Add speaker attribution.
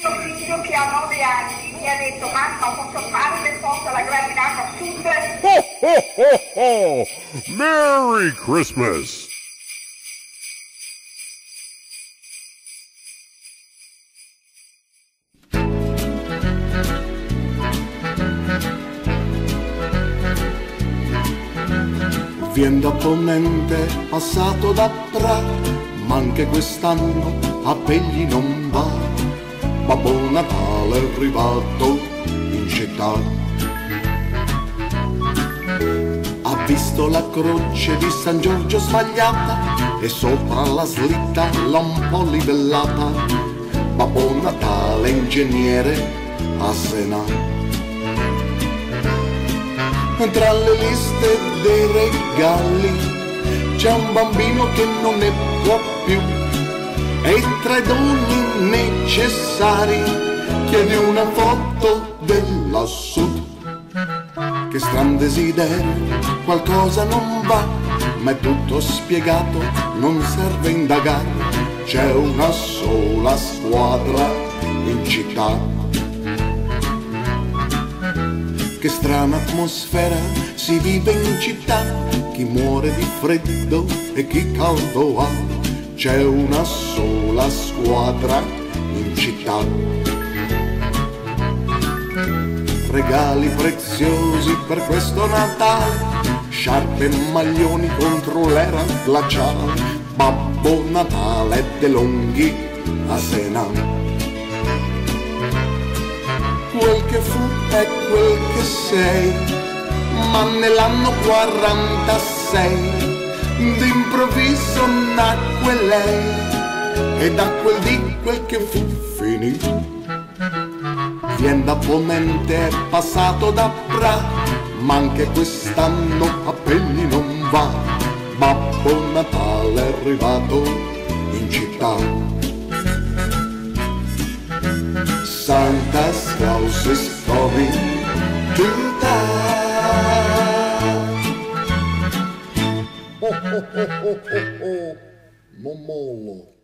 Speaker 1: figlio che ha nove anni mi ha detto mamma posso fare le foto alla gravinata a sud?
Speaker 2: Ho, ho, ho, ho! Merry Christmas!
Speaker 3: Vien da ponente, passato da Pra, ma anche quest'anno a Pegli non va. Babbo Natale è arrivato in città. Ha visto la croce di San Giorgio sbagliata e sopra la slitta l'ha un po' livellata. Babbo Natale, ingegnere, a Sena tra le liste dei regali c'è un bambino che non ne può più tra i doni necessari. Chiede una foto della sud. Che stran desiderio qualcosa non va ma è tutto spiegato non serve indagare. C'è una sola squadra in città. Che strana atmosfera si vive in città, chi muore di freddo e chi caldo ha, c'è una sola squadra in città. Regali preziosi per questo Natale, sciarpe e maglioni contro l'era glaciale, Babbo Natale De Longhi a Sena quel che fu è quel che sei, ma nell'anno 46 d'improvviso nacque lei e da quel di quel che fu finì. Vien da ponente è passato da Pra, ma anche quest'anno a Pegli non va. Babbo Natale è arrivato in città. Santa Claus is coming to town. Ho, ho, ho, ho, ho, ho. Momolo.